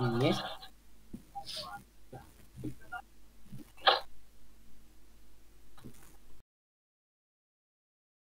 你